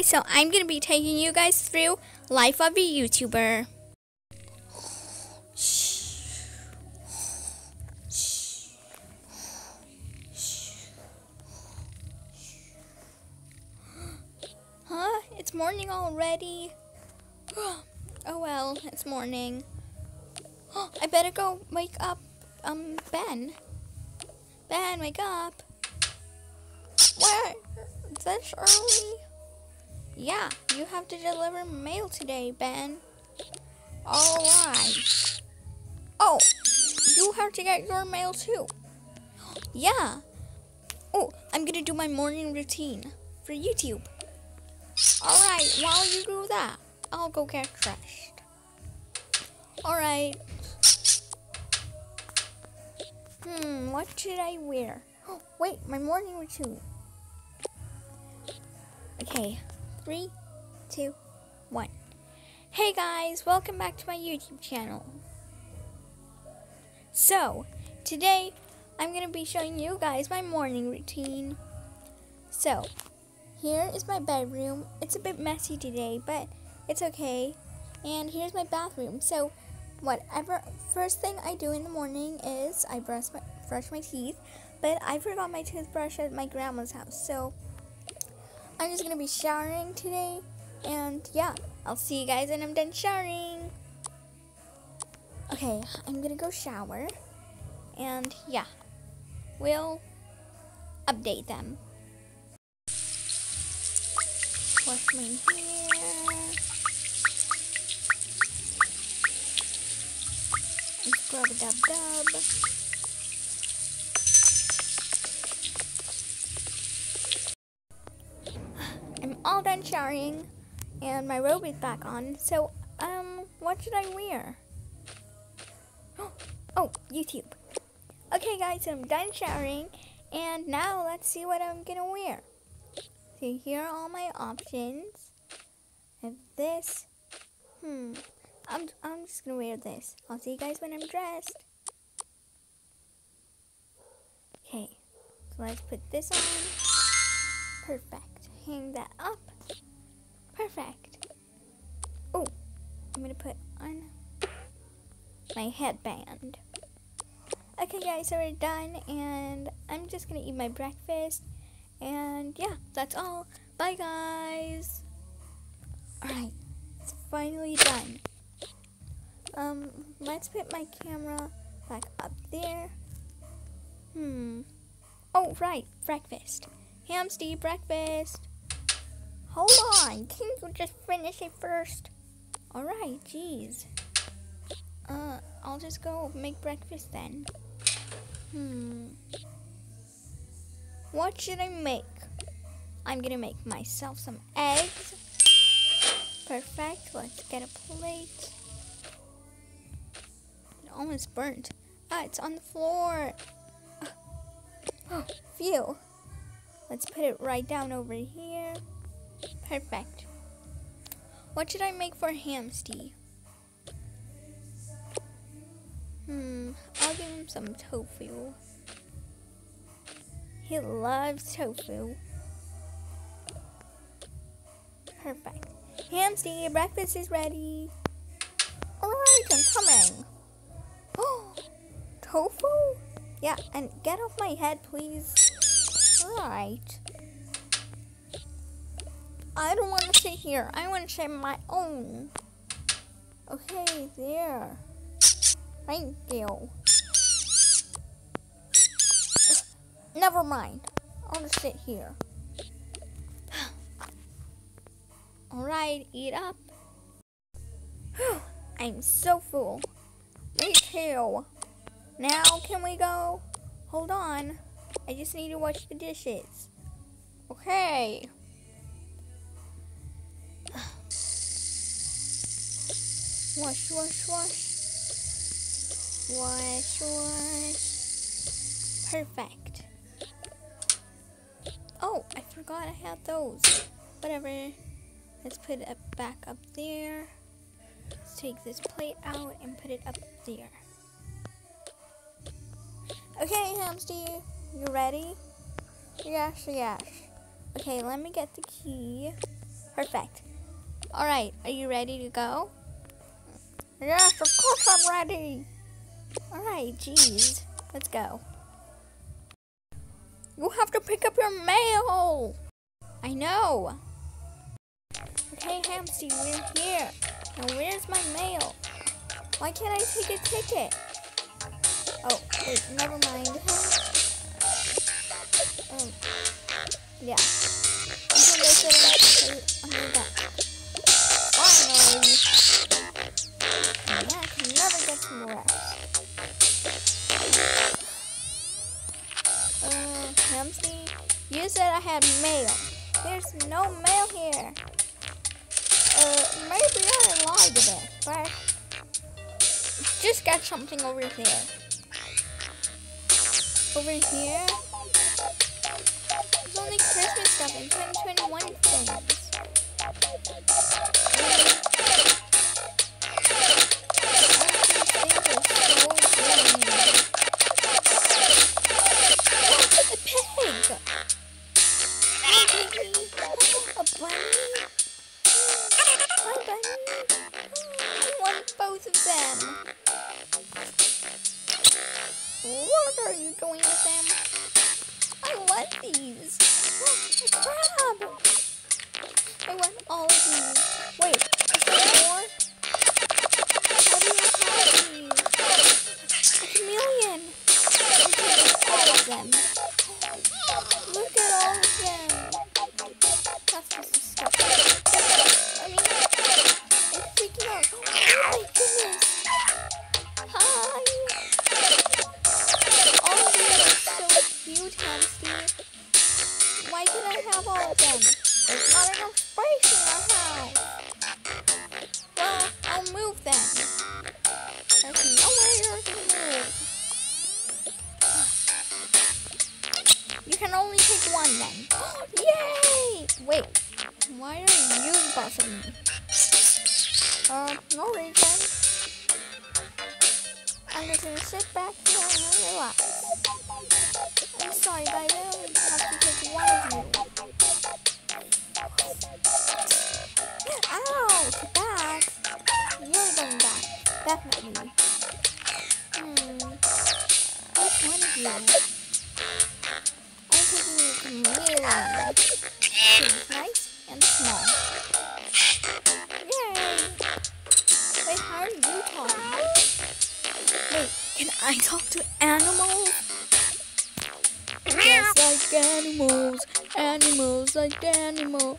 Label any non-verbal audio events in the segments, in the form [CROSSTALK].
So I'm going to be taking you guys through life of a YouTuber. Huh? It's morning already? [GASPS] Oh well, it's morning. [GASPS] I better go wake up um Ben. Ben, wake up. What? This early? Yeah, you have to deliver mail today, Ben. Alright. Oh, you have to get your mail too. Yeah. Oh, I'm gonna do my morning routine for YouTube. Alright, while you do that, I'll go get dressed. Alright. Hmm, what should I wear? Oh, [GASPS] wait, my morning routine. Okay, three, two, one. Hey guys, welcome back to my YouTube channel. So, today I'm going to be showing you guys my morning routine. So, here is my bedroom. It's a bit messy today, but it's okay. And here's my bathroom. So, whatever first thing I do in the morning is I brush my brush my teeth, but I forgot my toothbrush at my grandma's house. So, I'm just gonna be showering today, and yeah, I'll see you guys when I'm done showering. Okay, I'm gonna go shower, and yeah, we'll update them. Wash my hair. Scrub a dub dub. All done showering and my robe is back on. So, um, what should I wear? [GASPS] Oh, YouTube. Okay, guys, I'm done showering and now let's see what I'm gonna wear. So here are all my options. I have this. Hmm. I'm, I'm just gonna wear this. I'll see you guys when I'm dressed. Okay, so let's put this on. Perfect. Hang that up. Perfect. Oh, I'm gonna put on my headband. Okay guys, so we're done and I'm just gonna eat my breakfast and yeah, that's all. Bye guys. Alright, it's finally done. Um, let's put my camera back up there. Hmm. Oh, right, breakfast. Hamsty, breakfast. Hold on, can you just finish it first? Alright, jeez. Uh, I'll just go make breakfast then. Hmm. What should I make? I'm gonna make myself some eggs. Perfect, let's get a plate. It almost burnt. Ah, it's on the floor. Oh, [GASPS] phew. Let's put it right down over here. Perfect. What should I make for Hamsty? Hmm, I'll give him some tofu. He loves tofu. Perfect. Hamsty, breakfast is ready. Alright, I'm coming. Oh, [GASPS] tofu? Yeah, and get off my head, please. Alright. I don't want to sit here. I want to sit my own. Okay, there. Thank you. Never mind. I'll just sit here. [SIGHS] Alright, eat up. [SIGHS] I'm so full. Me too. Now can we go? Hold on. I just need to wash the dishes. Okay. Wash, wash, wash. Wash, wash. Perfect. Oh, I forgot I had those. Whatever. Let's put it back up there. Let's take this plate out and put it up there. Okay, Hamsty, you ready? Yes, yes. Okay, let me get the key. Perfect. Alright, are you ready to go? Yes, of course I'm ready. Alright, jeez. Let's go. You have to pick up your mail. I know. Okay, Hamsty, we're here. Now where's my mail? Why can't I take a ticket? Oh, wait, never mind. Had mail. There's no mail here. Uh, maybe I lied a bit, but just got something over here. Over here, there's only Christmas stuff and 2021 things. Of them. What are you doing with them? I want these. a crab. I want all of these. Wait, is there more? How do you have these? A chameleon. I'm taking all of them. Wait, why are you bothering me? Uh, no reason. I'm just gonna sit back here and relax. I'm sorry, but I really have to take one of you. Ouch! Back! You're going back. Definitely. Hmm. Which one of you? I'm taking the chameleon. She's nice and small. Yay! Wait, how are you talking? Wait, can I talk to animals? Just like animals, animals like animals.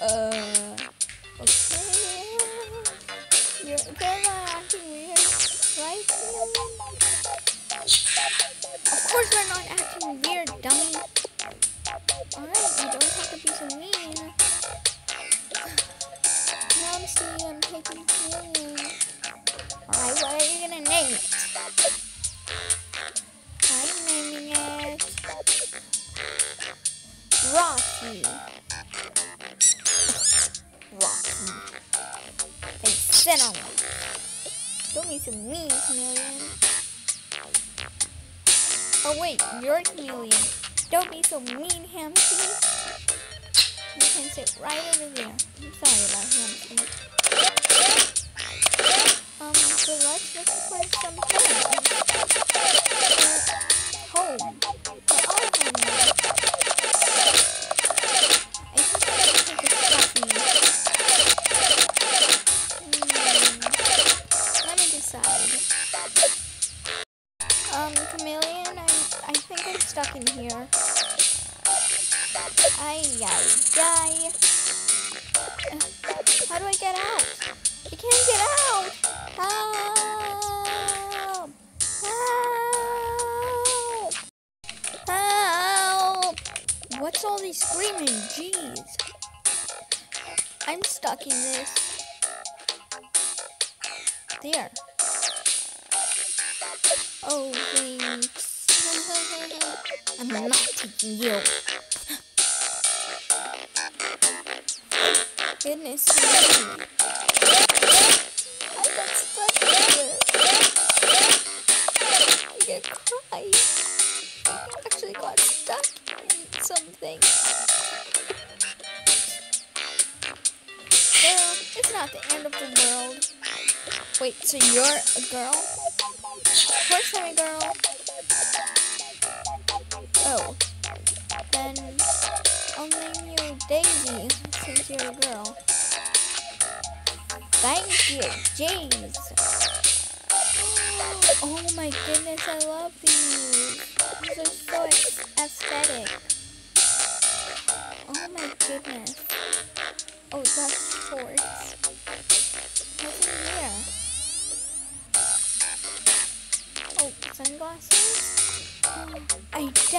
Uh, okay. You're, they're acting weird, right? Of course they're not acting weird, dummy. Alright, you don't have to be so mean. [SIGHS] See, I'm taking chameleon. Alright, what are you gonna name it? I'm naming it Rocky. Rocky. Hey, sit on it. Don't be so mean, chameleon. Oh wait, you're a chameleon. Don't be so mean, Hamsty. You can sit right over there. I'm sorry about Hamsty. Um, so let's look for some home. For home now. I think I'm gonna take a stuffy. Let me decide. Um, chameleon, I, think I'm stuck in here. Ay, ay, ay. How do I get out? I can't get out! Help! Help! Help! What's all these screaming? Jeez. I'm stuck in this. There. Oh, thanks. I'm not taking you. Goodness me. I got stuck here. I'm gonna cry. I actually got stuck in something. Well, it's not the end of the world. Wait, so you're a girl? Of course I'm a girl. Oh. Then I'll name you Daisy since you're a girl. Thank you, jeez. Oh my goodness, I love these. These are so aesthetic. Oh my goodness. Oh, that's shorts.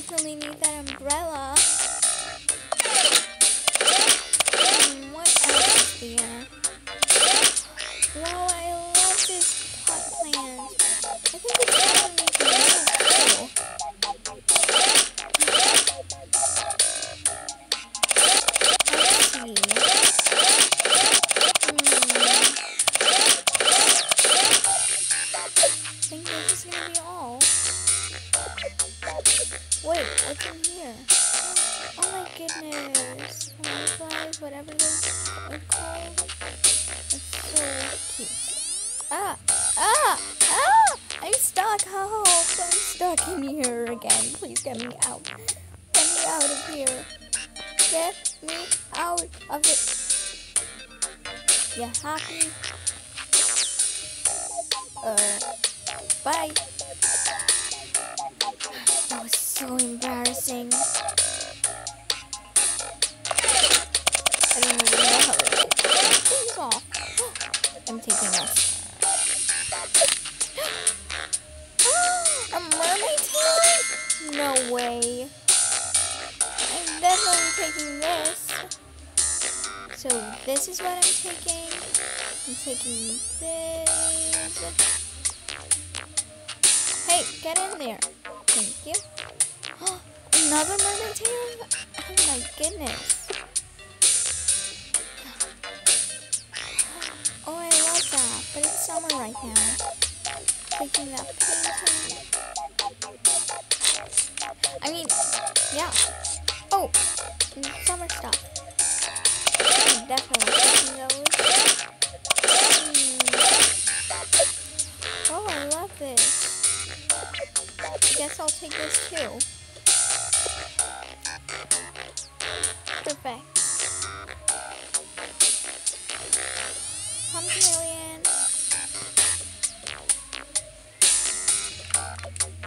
Definitely need that umbrella. Hmm, what else? Wow, I goodness. Fireflies, whatever they're called. It's so cute. Ah! Ah! Ah! I'm stuck. Help! I'm stuck in here again. Please get me out. Get me out of here. Get me out of it. You happy? Uh, bye. [SIGHS] That was so embarrassing. Taking [GASPS] off. A mermaid? No way. I'm definitely taking this. So this is what I'm taking. I'm taking this. Hey, get in there. Thank you. [GASPS] Another mermaid tail? Oh my goodness. It's summer right now. Taking that painting. I mean, yeah. Oh, summer stuff. I'm definitely taking those. Hmm. Oh, I love this. I guess I'll take this too.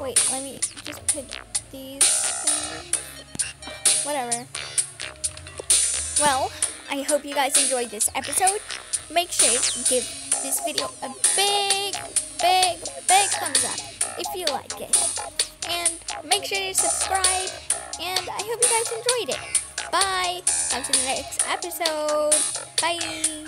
Wait, let me just put these. Whatever. Well, I hope you guys enjoyed this episode. Make sure to give this video a big, big, big thumbs up if you like it. And make sure to subscribe. And I hope you guys enjoyed it. Bye. To the next episode. Bye.